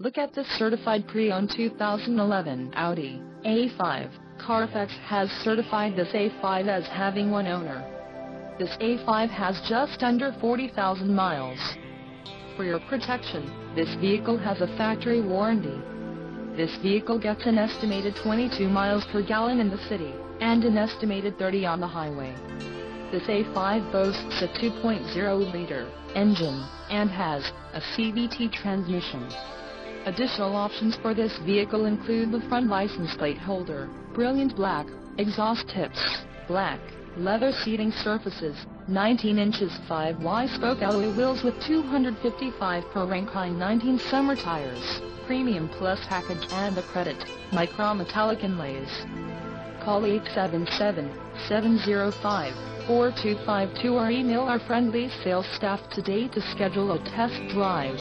Look at this certified pre-owned 2011 Audi A5. Carfax has certified this A5 as having one owner. This A5 has just under 40,000 miles. For your protection, this vehicle has a factory warranty. This vehicle gets an estimated 22 miles per gallon in the city, and an estimated 30 on the highway. This A5 boasts a 2.0-liter engine, and has a CVT transmission. Additional options for this vehicle include the front license plate holder, brilliant black, exhaust tips, black, leather seating surfaces, 19 inches 5Y spoke alloy wheels with 255 per Rankine 19 summer tires, premium plus package and the credit, micrometallic inlays. Call 877-705-4252 or email our friendly sales staff today to schedule a test drive.